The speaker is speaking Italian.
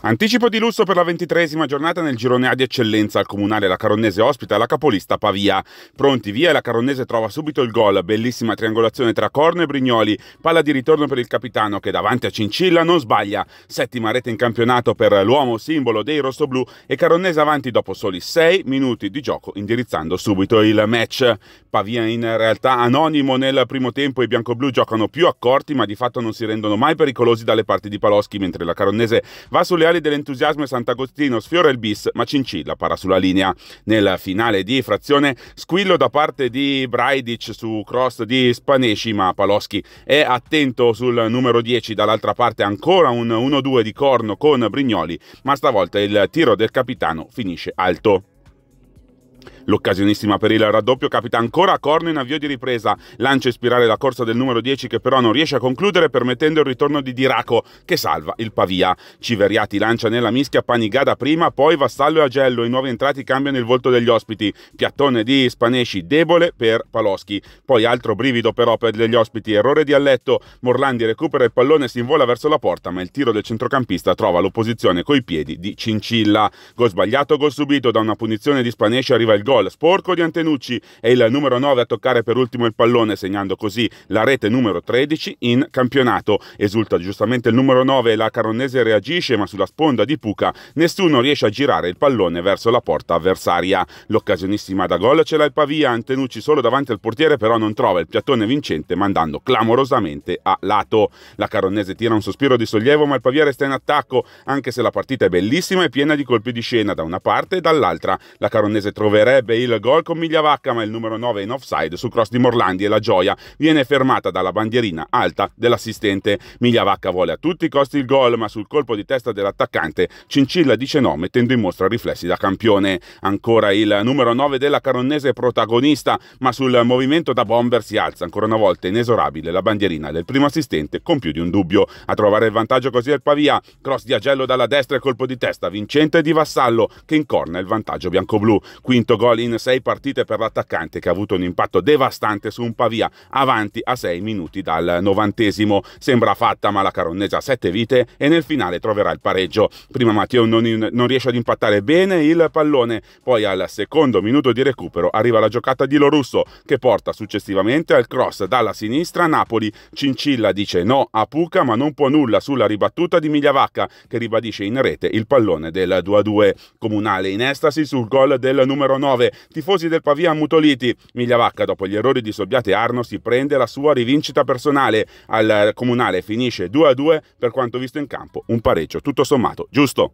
Anticipo di lusso per la ventitresima giornata nel girone A di eccellenza al comunale La Caronnese ospita la capolista Pavia. Pronti via, la Caronnese trova subito il gol, bellissima triangolazione tra Corno e Brignoli, palla di ritorno per il capitano che davanti a Cincilla non sbaglia. Settima rete in campionato per l'uomo simbolo dei rossoblù e Caronnese avanti dopo soli 6 minuti di gioco indirizzando subito il match. Pavia in realtà anonimo nel primo tempo i biancoblù giocano più accorti ma di fatto non si rendono mai pericolosi dalle parti di Paloschi mentre la Caronnese va sulle ali dell'entusiasmo e Sant'Agostino sfiora il bis, ma Cincilla para sulla linea. Nel finale di frazione, squillo da parte di Braidic su cross di Spanesci, ma Paloschi è attento sul numero 10, dall'altra parte ancora un 1-2 di corno con Brignoli, ma stavolta il tiro del capitano finisce alto. L'occasionissima per il raddoppio capita ancora a Corno in avvio di ripresa, lancia ispirare la corsa del numero 10 che però non riesce a concludere permettendo il ritorno di Diraco che salva il Pavia. Civeriati lancia nella mischia Panigada prima, poi Vassallo e Agello, i nuovi entrati cambiano il volto degli ospiti, piattone di Spanesci debole per Paloschi, poi altro brivido però per gli ospiti, errore di Alletto, Morlandi recupera il pallone e si invola verso la porta ma il tiro del centrocampista trova l'opposizione coi piedi di Cincilla. Gol sbagliato, gol subito. Da una punizione di Spanesci arriva il gol gol sporco di Antenucci è il numero 9 a toccare per ultimo il pallone segnando così la rete numero 13 in campionato. Esulta giustamente il numero 9 e la Caronnese reagisce ma sulla sponda di Puca nessuno riesce a girare il pallone verso la porta avversaria. L'occasionissima da gol ce l'ha il Pavia, Antenucci solo davanti al portiere però non trova il piattone vincente mandando clamorosamente a lato. La Caronnese tira un sospiro di sollievo ma il Pavia resta in attacco anche se la partita è bellissima e piena di colpi di scena da una parte e dall'altra. La Caronnese troverebbe sarebbe il gol con Migliavacca, ma il numero 9 in offside sul cross di Morlandi e la gioia viene fermata dalla bandierina alta dell'assistente. Migliavacca vuole a tutti i costi il gol, ma sul colpo di testa dell'attaccante Cincilla dice no, mettendo in mostra riflessi da campione. Ancora il numero 9 della Caronnese protagonista, ma sul movimento da bomber si alza ancora una volta inesorabile la bandierina del primo assistente con più di un dubbio. A trovare il vantaggio così è il Pavia, cross di Agello dalla destra e colpo di testa vincente di Vassallo che incorna il vantaggio bianco-blu. Quinto gol gol in sei partite per l'attaccante che ha avuto un impatto devastante su un Pavia avanti a sei minuti dal novantesimo. Sembra fatta ma la Caronnese ha sette vite e nel finale troverà il pareggio. Prima Matteo non, in, non riesce ad impattare bene il pallone, poi al secondo minuto di recupero arriva la giocata di Lorusso che porta successivamente al cross dalla sinistra Napoli. Cincilla dice no a Puca ma non può nulla sulla ribattuta di Migliavacca che ribadisce in rete il pallone del 2-2. Comunale in estasi sul gol del numero 9 tifosi del Pavia ammutoliti. Migliavacca, dopo gli errori di Sobbiate e Arno, si prende la sua rivincita personale. Al comunale finisce 2-2 per quanto visto in campo, un pareggio tutto sommato giusto.